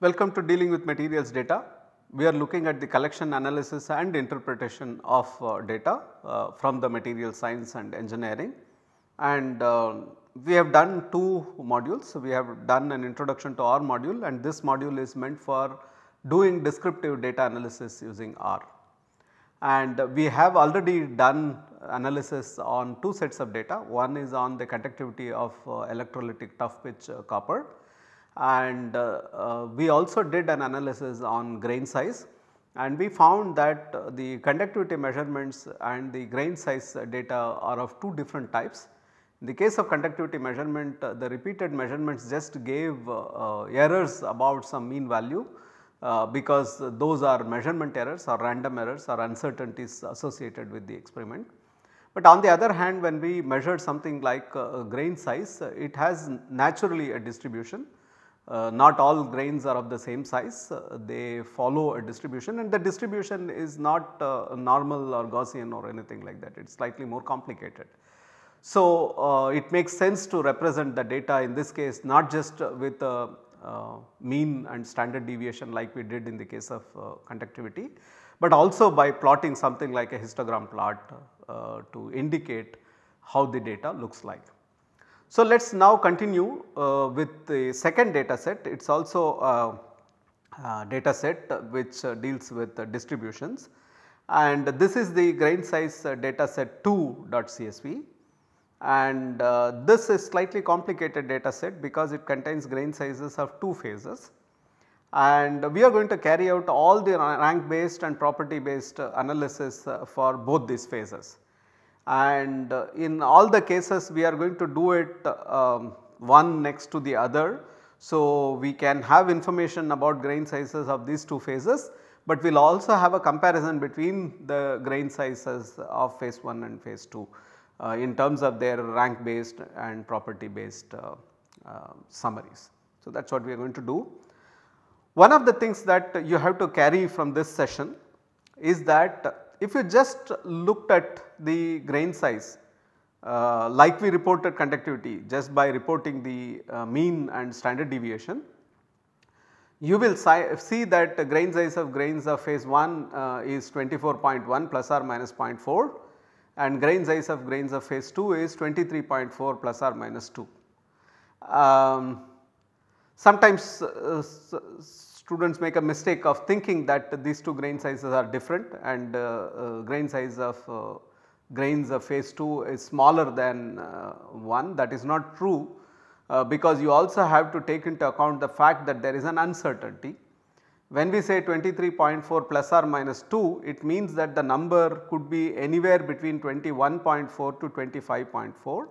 Welcome to dealing with materials data. We are looking at the collection analysis and interpretation of uh, data uh, from the material science and engineering and uh, we have done two modules. We have done an introduction to R module and this module is meant for doing descriptive data analysis using R. And we have already done analysis on two sets of data. One is on the conductivity of uh, electrolytic tough pitch uh, copper and uh, uh, we also did an analysis on grain size and we found that the conductivity measurements and the grain size data are of two different types. In the case of conductivity measurement uh, the repeated measurements just gave errors about some mean value because those are measurement errors or random errors or uncertainties associated with the experiment. But on the other hand when we measured something like uh, grain size it has naturally a distribution uh, not all grains are of the same size, uh, they follow a distribution and the distribution is not uh, normal or Gaussian or anything like that, it is slightly more complicated. So, uh, it makes sense to represent the data in this case not just with a mean and standard deviation like we did in the case of uh, conductivity, but also by plotting something like a histogram plot uh, to indicate how the data looks like. So, let us now continue uh, with the second data set. It is also a, data set which uh, deals with distributions. And this is the grain size uh, data set 2.csv and uh, this is slightly complicated data set because it contains grain sizes of two phases. And we are going to carry out all the rank based and property based analysis uh, for both these phases and uh, in all the cases we are going to do it um, one next to the other. So, we can have information about grain sizes of these two phases, but we will also have a comparison between the grain sizes of phase 1 and phase 2 uh, in terms of their rank based and property based uh, uh, summaries. So, that is what we are going to do. One of the things that you have to carry from this session is that if you just looked at the grain size uh, like we reported conductivity just by reporting the uh, mean and standard deviation, you will see that the grain size of grains of phase 1 uh, is 24.1 plus or minus 0.4 and grain size of grains of phase 2 is 23.4 plus or minus 2. Um, sometimes uh, students make a mistake of thinking that these two grain sizes are different and uh, uh, grain size of uh, grains of phase 2 is smaller than uh, 1 that is not true because you also have to take into account the fact that there is an uncertainty. When we say 23.4 plus or minus 2 it means that the number could be anywhere between 21.4 to 25.4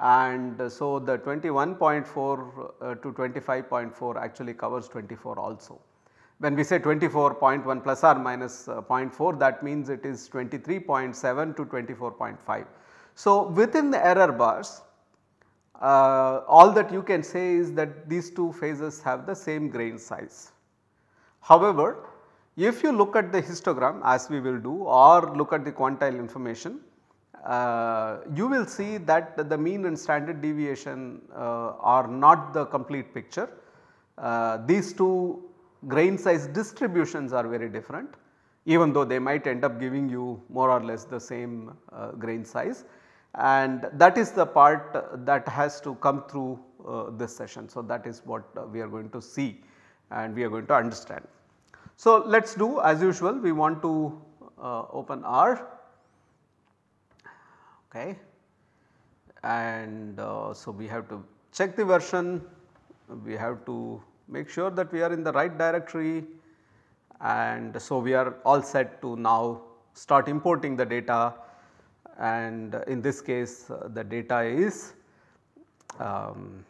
and so the 21.4 uh, to 25.4 actually covers 24 also. When we say 24.1 plus or minus uh, 0.4 that means it is 23.7 to 24.5. So, within the error bars uh, all that you can say is that these two phases have the same grain size. However, if you look at the histogram as we will do or look at the quantile information uh, you will see that the mean and standard deviation uh, are not the complete picture. Uh, these two grain size distributions are very different even though they might end up giving you more or less the same uh, grain size and that is the part that has to come through uh, this session. So, that is what uh, we are going to see and we are going to understand. So, let us do as usual we want to open R okay. And uh, so we have to check the version. We have to make sure that we are in the right directory. And so we are all set to now start importing the data. And in this case uh, the data is um,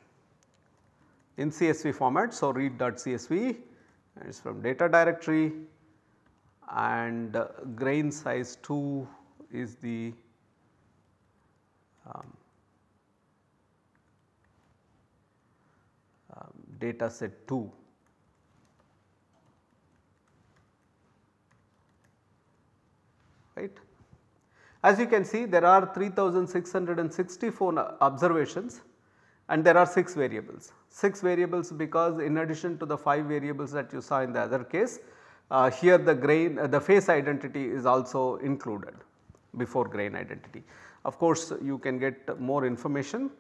in CSV format. So, read.csv it is from data directory. And uh, grain size 2 is the um, um, data set 2. right. As you can see there are 3664 observations and there are 6 variables. 6 variables because in addition to the 5 variables that you saw in the other case, uh, here the grain uh, the phase identity is also included before grain identity. Of course, you can get more information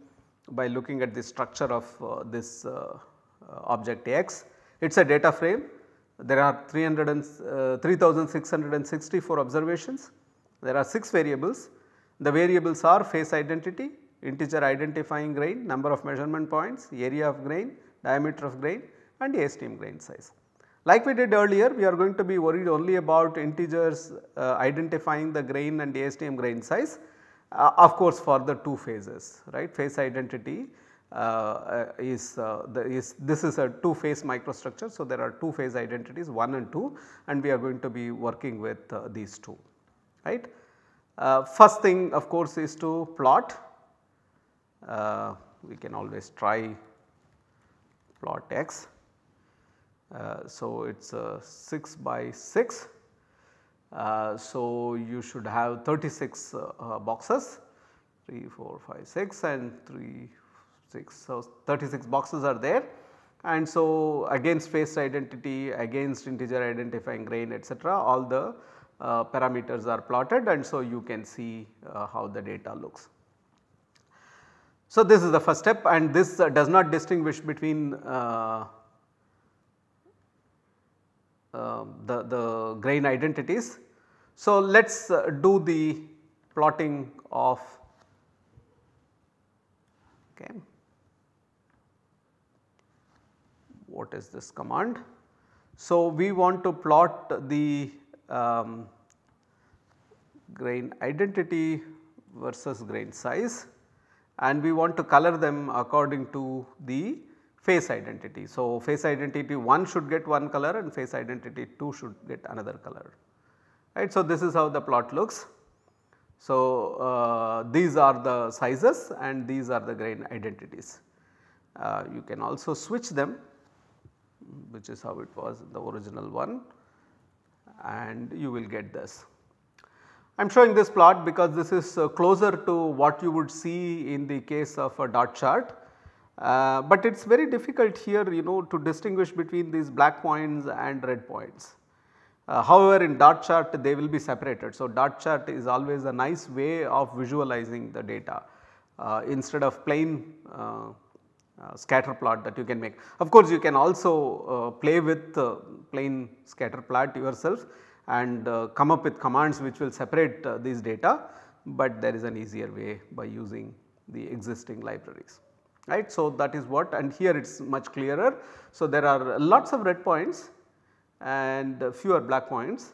by looking at the structure of uh, this uh, uh, object X. It is a data frame, there are 300 and, uh, 3664 observations, there are 6 variables. The variables are phase identity, integer identifying grain, number of measurement points, area of grain, diameter of grain and ASTM grain size. Like we did earlier we are going to be worried only about integers uh, identifying the grain and ASTM grain size uh, of course for the two phases right Phase identity uh, uh is, uh, the, is this is a two phase microstructure. So, there are two phase identities 1 and 2 and we are going to be working with uh, these two right. first thing of course is to plot we can always try plot x. so, it is 6 by 6 uh, so, you should have 36 uh, uh, boxes 3, 4, 5, 6 and 3, 6. So, 36 boxes are there and so against phase identity, against integer identifying grain etc. all the uh, parameters are plotted and so you can see uh, how the data looks. So, this is the first step and this uh, does not distinguish between the, the grain identities so, let us uh, do the plotting of okay. what is this command. So, we want to plot the um, grain identity versus grain size and we want to color them according to the phase identity. So, phase identity 1 should get one color and phase identity 2 should get another color right. So, this is how the plot looks. So, uh, these are the sizes and these are the grain identities. Uh, you can also switch them which is how it was in the original one and you will get this. I am showing this plot because this is uh, closer to what you would see in the case of a dot chart. Uh, but it is very difficult here you know to distinguish between these black points and red points. Uh, however, in dot chart they will be separated. So, dot chart is always a nice way of visualizing the data uh, instead of plain uh, uh scatter plot that you can make. Of course, you can also play with plain scatter plot yourself and come up with commands which will separate these data, but there is an easier way by using the existing libraries right. So, that is what and here it is much clearer. So, there are lots of red points and fewer black points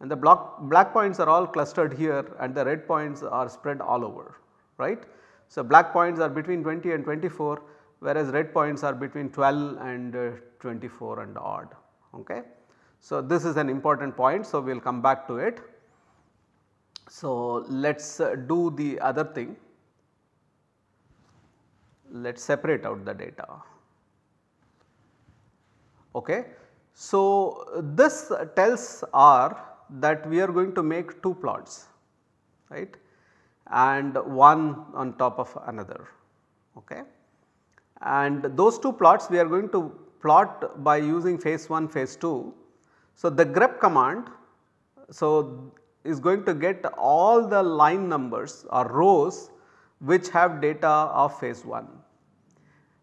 and the block, black points are all clustered here and the red points are spread all over right. So, black points are between 20 and 24 whereas red points are between 12 and uh, 24 and odd. Okay. So, this is an important point. So, we will come back to it. So, let us uh, do the other thing. Let us separate out the data. Okay. So, this tells R that we are going to make two plots right and one on top of another. Okay. And those two plots we are going to plot by using phase 1 phase 2. So, the grep command so is going to get all the line numbers or rows which have data of phase 1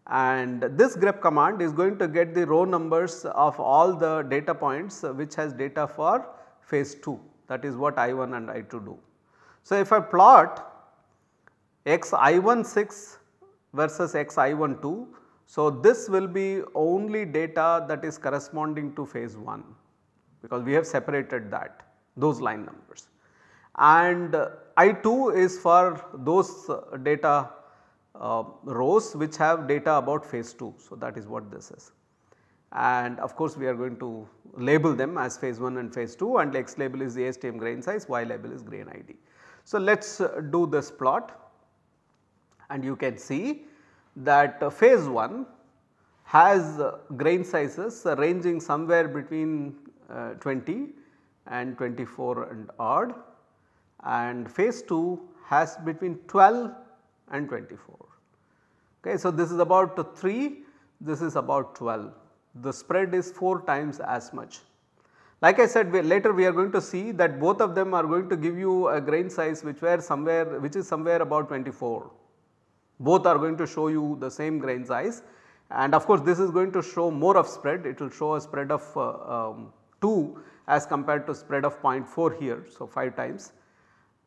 and this grep command is going to get the row numbers of all the data points uh, which has data for phase 2 that is what I1 and I2 do. So, if I plot x I1 6 versus x I1 2, so this will be only data that is corresponding to phase 1 because we have separated that those line numbers and I2 is for those data uh, rows which have data about phase 2. So, that is what this is and of course, we are going to label them as phase 1 and phase 2 and X label is the ASTM grain size, Y label is grain ID. So, let us uh, do this plot and you can see that uh, phase 1 has uh, grain sizes ranging somewhere between uh, 20 and 24 and odd and phase 2 has between 12 and 24. Okay, so this is about 3, this is about 12. The spread is 4 times as much. Like I said we, later we are going to see that both of them are going to give you a grain size which were somewhere which is somewhere about 24. Both are going to show you the same grain size and of course this is going to show more of spread it will show a spread of uh, um, 2 as compared to spread of 0.4 here. So, 5 times.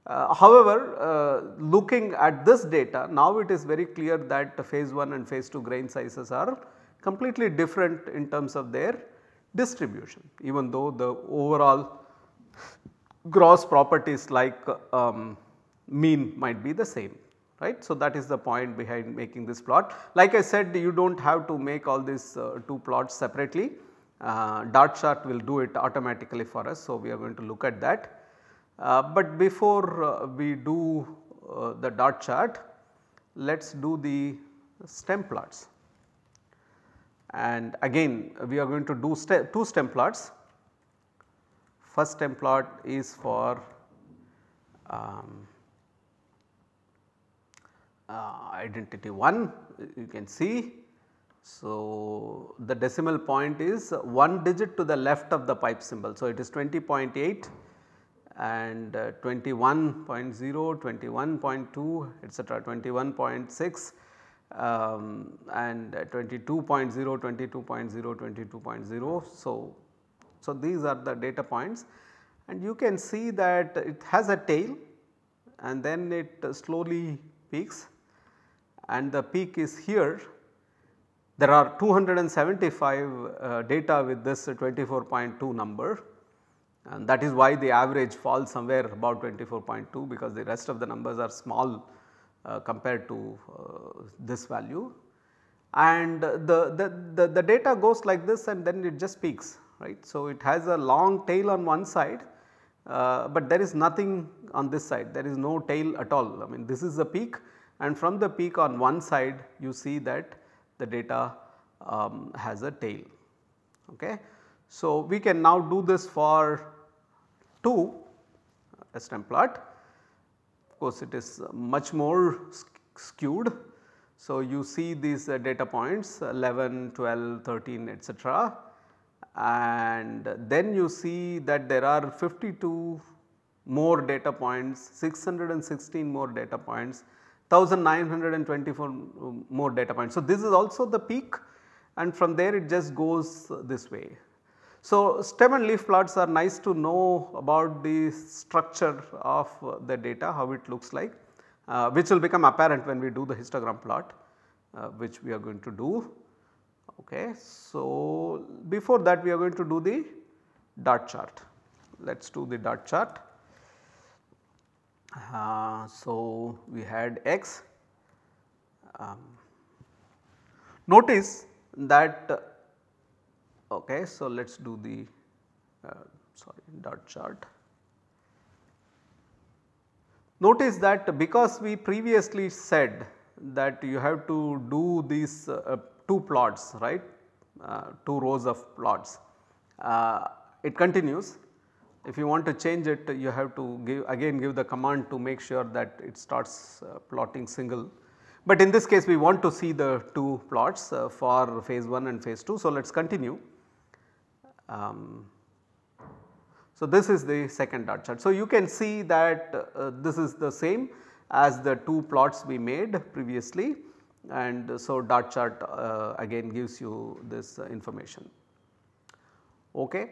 Uh, however, uh, looking at this data now it is very clear that phase 1 and phase 2 grain sizes are completely different in terms of their distribution even though the overall gross properties like um, mean might be the same right. So, that is the point behind making this plot. Like I said you do not have to make all these uh, two plots separately uh, dot chart will do it automatically for us. So, we are going to look at that. Uh, but before uh, we do uh, the dot chart, let us do the stem plots. And again we are going to do two stem plots. First stem plot is for um, uh, identity 1 you can see so, the decimal point is 1 digit to the left of the pipe symbol. So, it is 20.8 and uh, 21.0, 21.2 etc., 21.6 um, and 22.0, 22.0, 22.0. So, so these are the data points and you can see that it has a tail and then it slowly peaks and the peak is here there are 275 uh, data with this 24.2 number and that is why the average falls somewhere about 24.2 because the rest of the numbers are small uh, compared to uh, this value. And the, the, the, the, data goes like this and then it just peaks right. So, it has a long tail on one side, uh, but there is nothing on this side there is no tail at all I mean this is the peak and from the peak on one side you see that the data um, has a tail. Okay. So, we can now do this for 2 a stem plot of course it is much more skewed. So, you see these uh, data points 11, 12, 13 etc. and then you see that there are 52 more data points, 616 more data points 1924 more data points. So, this is also the peak and from there it just goes this way. So, stem and leaf plots are nice to know about the structure of the data how it looks like uh, which will become apparent when we do the histogram plot uh, which we are going to do. Okay. So, before that we are going to do the dot chart. Let us do the dot chart. Uh, so, we had x. Um, notice that okay, so let us do the uh, sorry dot chart. Notice that because we previously said that you have to do these uh, two plots right, uh, two rows of plots, uh, it continues if you want to change it you have to give again give the command to make sure that it starts uh, plotting single. But in this case we want to see the two plots uh, for phase 1 and phase 2. So, let us continue. Um, so, this is the second dot chart. So, you can see that uh, this is the same as the two plots we made previously and so dot chart uh, again gives you this uh, information. Okay.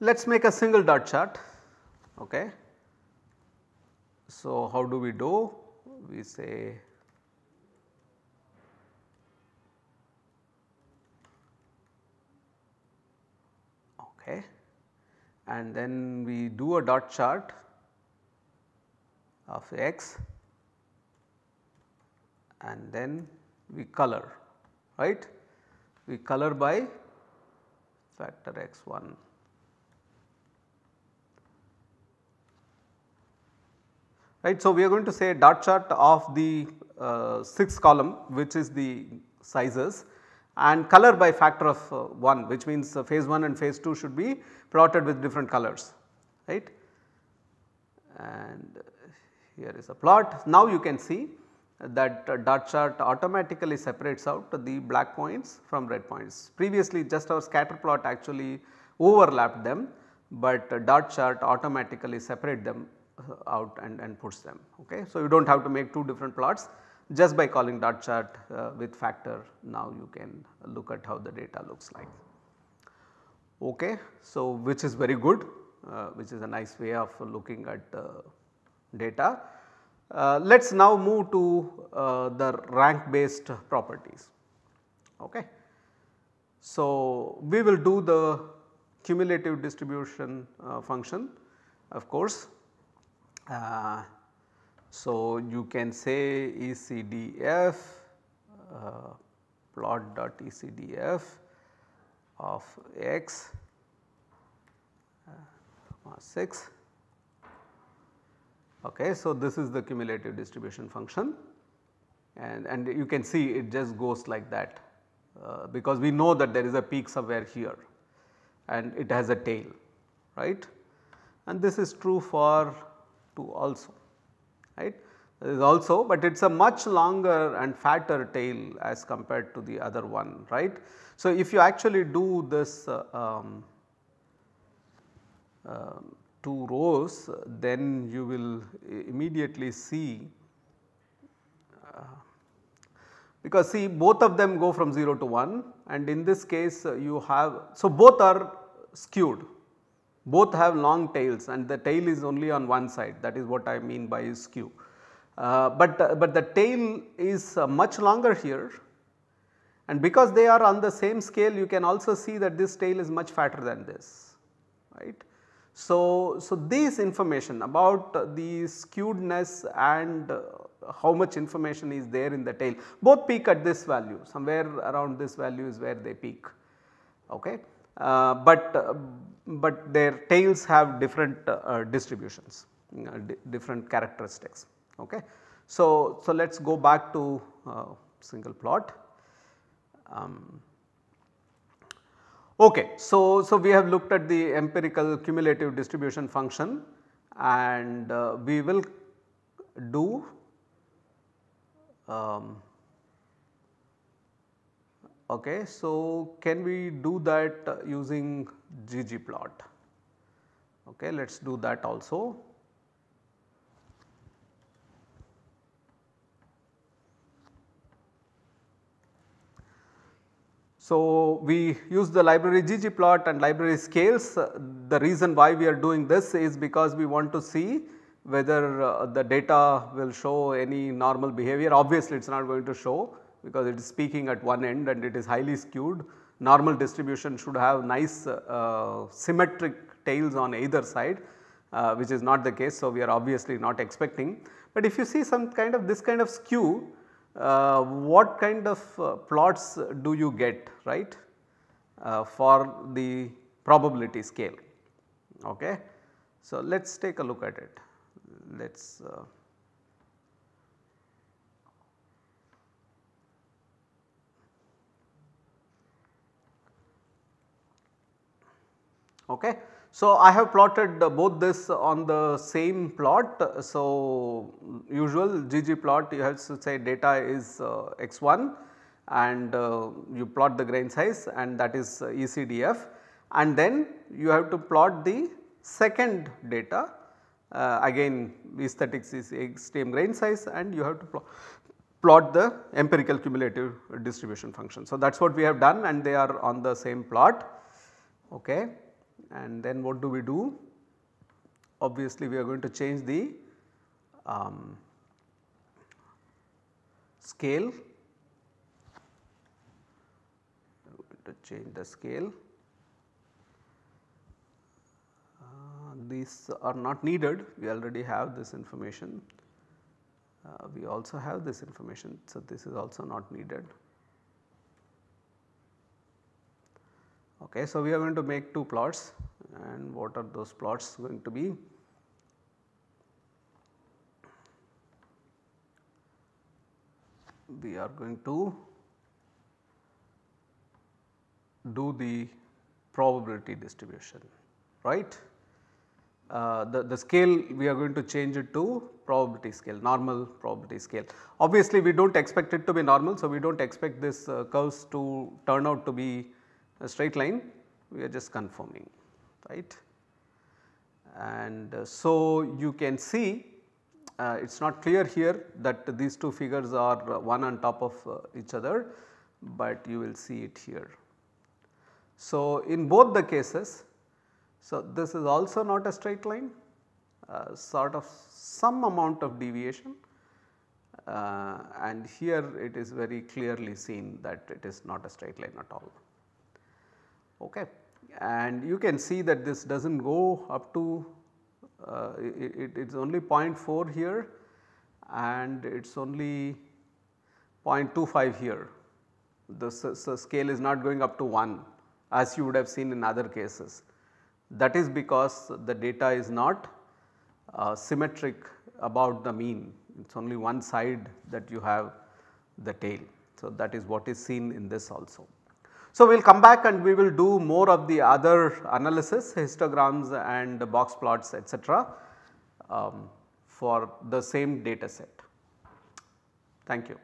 Let us make a single dot chart. Okay. So, how do we do? we say okay. And then we do a dot chart of x and then we color right? We color by factor x1 right. So, we are going to say dot chart of the uh, 6th column which is the sizes and color by factor of uh, 1 which means uh, phase 1 and phase 2 should be plotted with different colors right and here is a plot. Now you can see that dot chart automatically separates out the black points from red points. Previously just our scatter plot actually overlapped them, but dot chart automatically separate them out and, and puts them. Okay. So, you do not have to make two different plots just by calling dot chart uh, with factor now you can look at how the data looks like. Okay. So, which is very good uh, which is a nice way of looking at uh, data. Uh, let us now move to uh, the rank based properties. Okay. So, we will do the cumulative distribution uh, function of course. Uh, so, you can say ECDF uh, plot dot ECDF of x 6 Okay, so, this is the cumulative distribution function. And, and you can see it just goes like that uh, because we know that there is a peak somewhere here and it has a tail right? And this is true for 2 also right. Also, but it is a much longer and fatter tail as compared to the other one right. So, if you actually do this uh, um, uh, two rows then you will immediately see uh, because see both of them go from 0 to 1 and in this case uh, you have so both are skewed both have long tails and the tail is only on one side that is what I mean by skew. Uh, but, uh, but the tail is uh, much longer here and because they are on the same scale you can also see that this tail is much fatter than this right. So, so this information about the skewedness and how much information is there in the tail both peak at this value somewhere around this value is where they peak okay. Uh, but, uh, but their tails have different uh, distributions uh, different characteristics okay. So, so let us go back to uh, single plot. Um, Okay. So, so we have looked at the empirical cumulative distribution function and uh, we will do um, okay. So, can we do that using ggplot? Okay, let us do that also. So, we use the library ggplot and library scales. The reason why we are doing this is because we want to see whether uh, the data will show any normal behavior. Obviously, it is not going to show because it is speaking at one end and it is highly skewed. Normal distribution should have nice uh, symmetric tails on either side uh, which is not the case. So, we are obviously not expecting. But if you see some kind of this kind of skew uh, what kind of uh, plots do you get right uh, for the probability scale. Okay. So, let us take a look at it. Let us Okay. So, I have plotted both this on the same plot. So, usual ggplot you have to say data is uh, x1 and uh, you plot the grain size and that is uh, ECDF and then you have to plot the second data uh, again aesthetics is ASTM grain size and you have to plot plot the empirical cumulative distribution function. So, that is what we have done and they are on the same plot. Okay and then what do we do? Obviously, we are going to change the um, scale, to change the scale. Uh, these are not needed, we already have this information. Uh, we also have this information, so this is also not needed. Okay, so we are going to make two plots and what are those plots going to be? We are going to do the probability distribution right. uh, the, the scale we are going to change it to probability scale, normal probability scale. Obviously, we do not expect it to be normal. So, we do not expect this uh, curves to turn out to be a straight line, we are just confirming right. And uh, so, you can see uh, it is not clear here that these two figures are uh, one on top of uh, each other, but you will see it here. So, in both the cases, so this is also not a straight line, uh, sort of some amount of deviation uh, and here it is very clearly seen that it is not a straight line at all. Okay. And you can see that this does not go up to uh, it, is only 0.4 here and it is only 0.25 here. The scale is not going up to 1 as you would have seen in other cases. That is because the data is not uh, symmetric about the mean, it is only one side that you have the tail. So, that is what is seen in this also. So, we will come back and we will do more of the other analysis histograms and box plots etc. Um, for the same data set. Thank you.